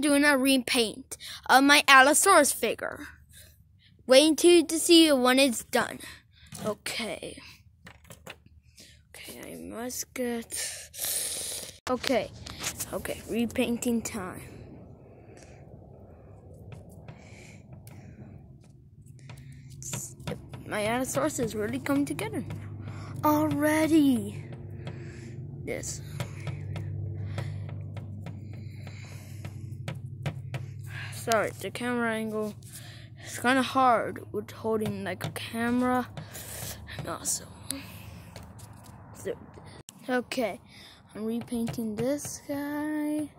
Doing a repaint of my Allosaurus figure. Waiting to, to see when it's done. Okay. Okay, I must get... Okay. Okay, repainting time. My Allosaurus is really coming together already. Yes. Sorry, the camera angle is kind of hard with holding like a camera also. So, okay, I'm repainting this guy.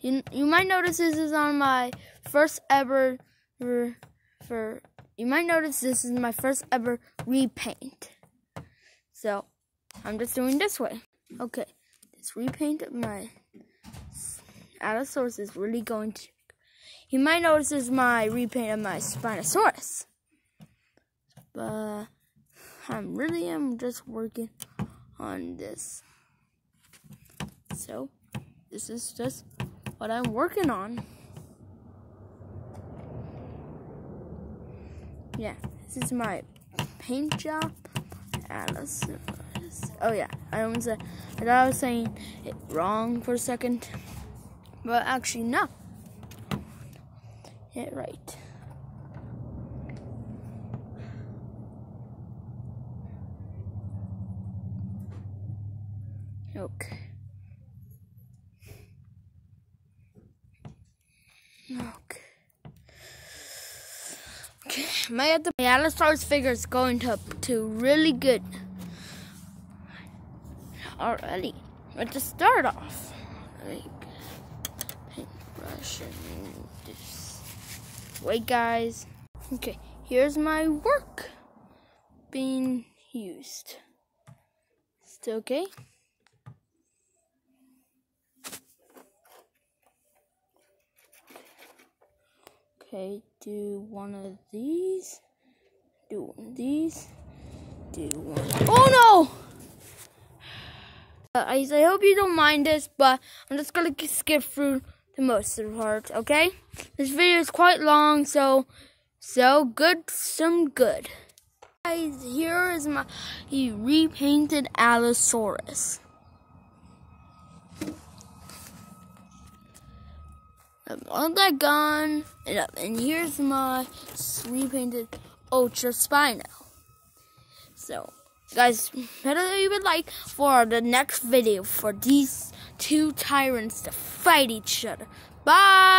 You, you might notice this is on my first ever for, you might notice this is my first ever repaint. So I'm just doing this way. Okay, let's repaint of my Allosaurus is really going to. You might notice is my repaint of my Spinosaurus. But I'm really am just working on this. So this is just what I'm working on. Yeah, this is my paint job. Oh yeah, I almost said uh, I thought I was saying it wrong for a second, but actually no. Yeah, right. Okay. Okay. Okay, my other my Allosaurus figure is going to to really good already. But to start off, like this. Wait, guys. Okay, here's my work being used. Still okay? Okay, do one of these. Do one of these. Do one. Oh no! Uh, I, I hope you don't mind this, but I'm just gonna skip through the most part, okay? This video is quite long, so, so good, some good. Guys, here is my he repainted Allosaurus. on that gun and up. And here's my repainted Ultra Spino. So, guys, better you would like for the next video for these two tyrants to fight each other. Bye!